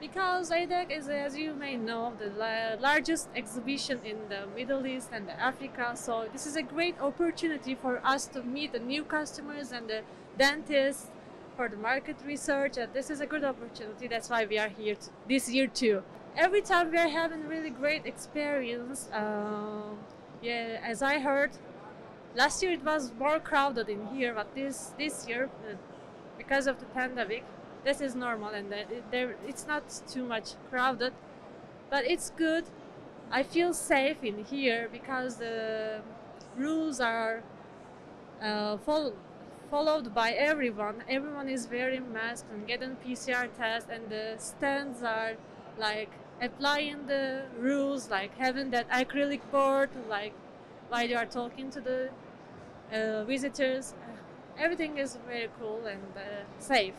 because AEEDC is, as you may know, the largest exhibition in the Middle East and Africa. So this is a great opportunity for us to meet the new customers and the dentists for the market research. And this is a good opportunity. That's why we are here this year too. Every time we are having really great experience. Um, yeah, as I heard, last year it was more crowded in here, but this this year, uh, because of the pandemic, this is normal and there it's not too much crowded but it's good. I feel safe in here because the rules are uh, fol- followed by everyone. Everyone is wearing masks and getting pcr test and the stands are like applying the rules like having that acrylic board like while you are talking to the uh, visitors. Everything is very cool and uh, safe